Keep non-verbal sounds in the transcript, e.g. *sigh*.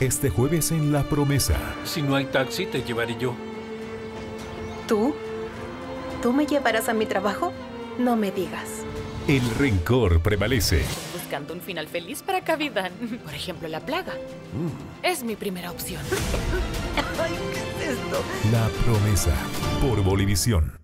Este jueves en La Promesa. Si no hay taxi, te llevaré yo. ¿Tú? ¿Tú me llevarás a mi trabajo? No me digas. El rencor prevalece. Buscando un final feliz para Cavidad. *laughs* Por ejemplo, la plaga. Mm. Es mi primera opción. *laughs* Ay, ¿qué es esto? La Promesa. Por Bolivisión.